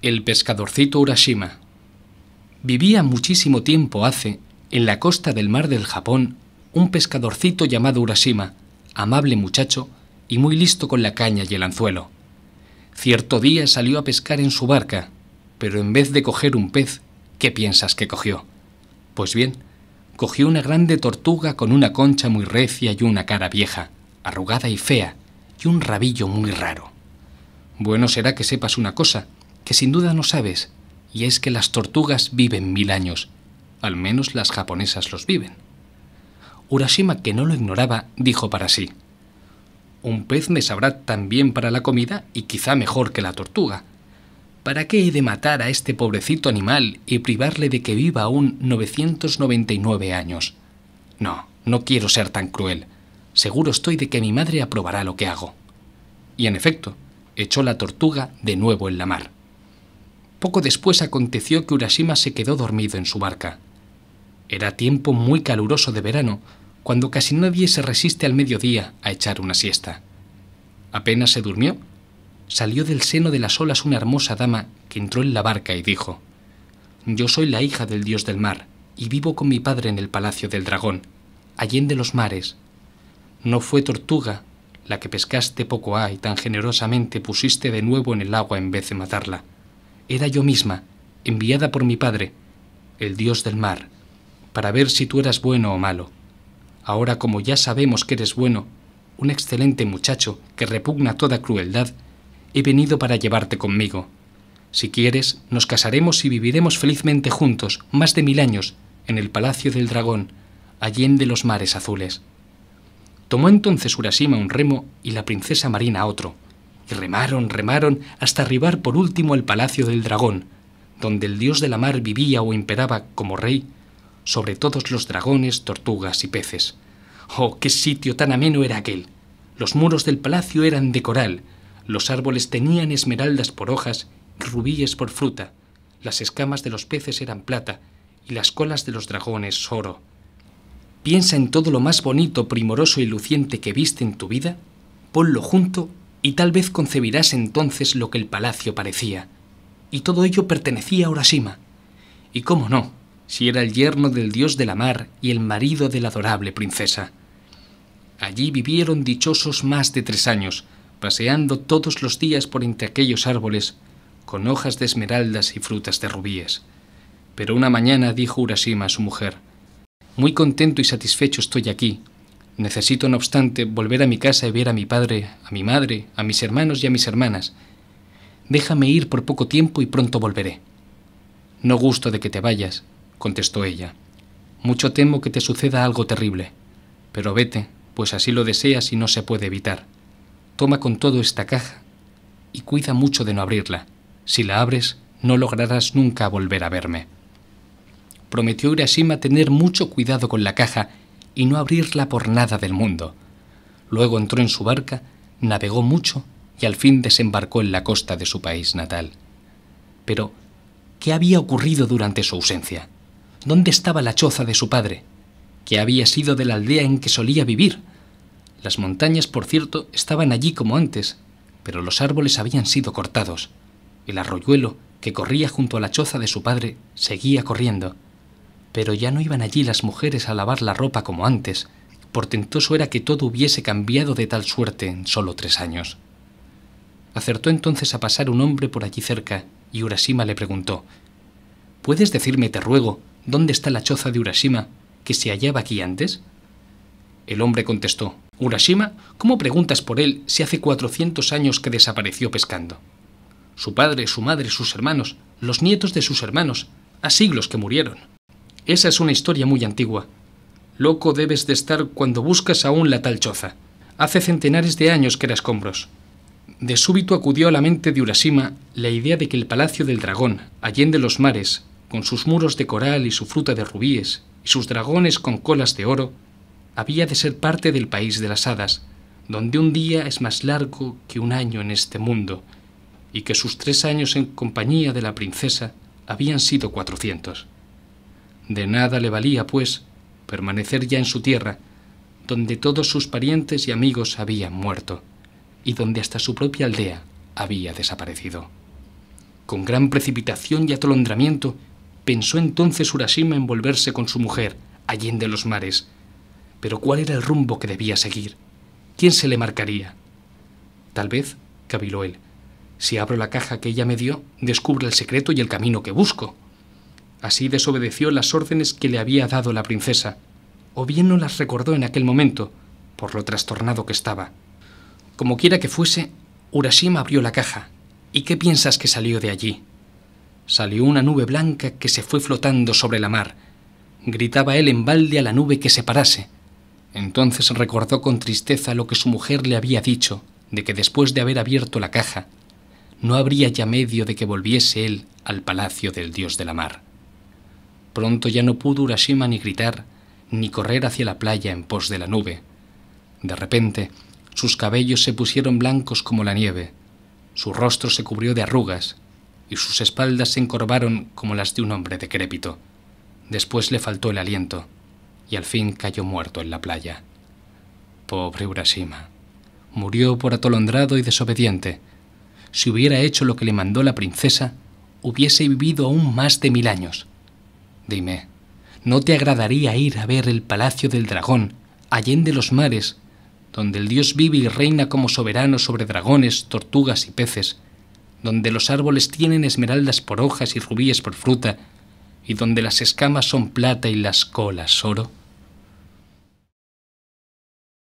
El pescadorcito Urashima. Vivía muchísimo tiempo hace, en la costa del mar del Japón, un pescadorcito llamado Urashima, amable muchacho y muy listo con la caña y el anzuelo. Cierto día salió a pescar en su barca, pero en vez de coger un pez, ¿qué piensas que cogió? Pues bien, cogió una grande tortuga con una concha muy recia y una cara vieja, arrugada y fea, y un rabillo muy raro. Bueno será que sepas una cosa, que sin duda no sabes, y es que las tortugas viven mil años. Al menos las japonesas los viven. Urashima, que no lo ignoraba, dijo para sí, Un pez me sabrá tan bien para la comida y quizá mejor que la tortuga. ¿Para qué he de matar a este pobrecito animal y privarle de que viva aún 999 años? No, no quiero ser tan cruel. Seguro estoy de que mi madre aprobará lo que hago. Y en efecto, echó la tortuga de nuevo en la mar. Poco después aconteció que Urashima se quedó dormido en su barca. Era tiempo muy caluroso de verano, cuando casi nadie se resiste al mediodía a echar una siesta. Apenas se durmió, salió del seno de las olas una hermosa dama que entró en la barca y dijo, Yo soy la hija del dios del mar, y vivo con mi padre en el palacio del dragón, allende los mares. No fue tortuga la que pescaste poco ha y tan generosamente pusiste de nuevo en el agua en vez de matarla era yo misma, enviada por mi padre, el dios del mar, para ver si tú eras bueno o malo. Ahora como ya sabemos que eres bueno, un excelente muchacho que repugna toda crueldad, he venido para llevarte conmigo. Si quieres, nos casaremos y viviremos felizmente juntos, más de mil años, en el palacio del dragón, allende los mares azules. Tomó entonces Urashima un remo y la princesa Marina otro, y remaron, remaron, hasta arribar por último al palacio del dragón, donde el dios de la mar vivía o imperaba como rey sobre todos los dragones, tortugas y peces. ¡Oh, qué sitio tan ameno era aquel! Los muros del palacio eran de coral, los árboles tenían esmeraldas por hojas y rubíes por fruta, las escamas de los peces eran plata y las colas de los dragones oro. Piensa en todo lo más bonito, primoroso y luciente que viste en tu vida, ponlo junto y tal vez concebirás entonces lo que el palacio parecía. Y todo ello pertenecía a Urashima. Y cómo no, si era el yerno del dios de la mar y el marido de la adorable princesa. Allí vivieron dichosos más de tres años, paseando todos los días por entre aquellos árboles, con hojas de esmeraldas y frutas de rubíes. Pero una mañana dijo Urashima a su mujer, Muy contento y satisfecho estoy aquí, Necesito, no obstante, volver a mi casa y ver a mi padre, a mi madre, a mis hermanos y a mis hermanas. Déjame ir por poco tiempo y pronto volveré. No gusto de que te vayas, contestó ella. Mucho temo que te suceda algo terrible. Pero vete, pues así lo deseas y no se puede evitar. Toma con todo esta caja y cuida mucho de no abrirla. Si la abres, no lograrás nunca volver a verme. Prometió Urashima tener mucho cuidado con la caja y no abrirla por nada del mundo. Luego entró en su barca, navegó mucho y al fin desembarcó en la costa de su país natal. Pero, ¿qué había ocurrido durante su ausencia? ¿Dónde estaba la choza de su padre? ¿Qué había sido de la aldea en que solía vivir? Las montañas, por cierto, estaban allí como antes, pero los árboles habían sido cortados. El arroyuelo, que corría junto a la choza de su padre, seguía corriendo pero ya no iban allí las mujeres a lavar la ropa como antes. Portentoso era que todo hubiese cambiado de tal suerte en solo tres años. Acertó entonces a pasar un hombre por allí cerca, y Urashima le preguntó ¿Puedes decirme, te ruego, dónde está la choza de Urashima, que se hallaba aquí antes? El hombre contestó Urashima, ¿cómo preguntas por él si hace cuatrocientos años que desapareció pescando? Su padre, su madre, sus hermanos, los nietos de sus hermanos, a siglos que murieron. Esa es una historia muy antigua. Loco debes de estar cuando buscas aún la tal choza. Hace centenares de años que era escombros. De súbito acudió a la mente de Urashima la idea de que el palacio del dragón, allende los mares, con sus muros de coral y su fruta de rubíes, y sus dragones con colas de oro, había de ser parte del país de las hadas, donde un día es más largo que un año en este mundo, y que sus tres años en compañía de la princesa habían sido cuatrocientos. De nada le valía, pues, permanecer ya en su tierra, donde todos sus parientes y amigos habían muerto, y donde hasta su propia aldea había desaparecido. Con gran precipitación y atolondramiento, pensó entonces Urashima en volverse con su mujer, allende los mares. Pero ¿cuál era el rumbo que debía seguir? ¿Quién se le marcaría? Tal vez, caviló él, si abro la caja que ella me dio, descubra el secreto y el camino que busco. Así desobedeció las órdenes que le había dado la princesa, o bien no las recordó en aquel momento, por lo trastornado que estaba. Como quiera que fuese, Urashima abrió la caja. ¿Y qué piensas que salió de allí? Salió una nube blanca que se fue flotando sobre la mar. Gritaba él en balde a la nube que se parase. Entonces recordó con tristeza lo que su mujer le había dicho, de que después de haber abierto la caja, no habría ya medio de que volviese él al palacio del dios de la mar. Pronto ya no pudo Urashima ni gritar, ni correr hacia la playa en pos de la nube. De repente, sus cabellos se pusieron blancos como la nieve, su rostro se cubrió de arrugas, y sus espaldas se encorvaron como las de un hombre decrépito. Después le faltó el aliento, y al fin cayó muerto en la playa. Pobre Urashima. Murió por atolondrado y desobediente, si hubiera hecho lo que le mandó la princesa, hubiese vivido aún más de mil años. Dime, ¿no te agradaría ir a ver el palacio del dragón, allende los mares, donde el dios vive y reina como soberano sobre dragones, tortugas y peces, donde los árboles tienen esmeraldas por hojas y rubíes por fruta, y donde las escamas son plata y las colas oro?